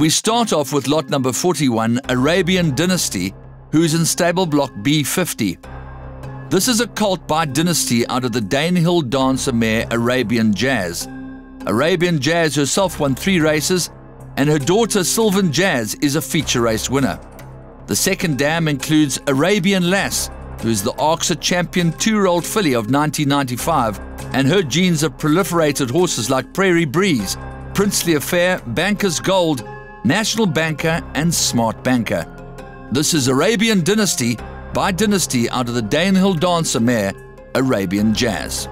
We start off with lot number 41, Arabian Dynasty, who's in stable block B50. This is a colt by Dynasty out of the Danehill dancer mare Arabian Jazz. Arabian Jazz herself won three races, and her daughter Sylvan Jazz is a feature race winner. The second dam includes Arabian Lass, who's the ARCSA champion two-year-old filly of 1995, and her genes have proliferated horses like Prairie Breeze, Princely Affair, Banker's Gold, National Banker, and Smart Banker. This is Arabian Dynasty by Dynasty out of the Danehill Dancer mare, Arabian Jazz.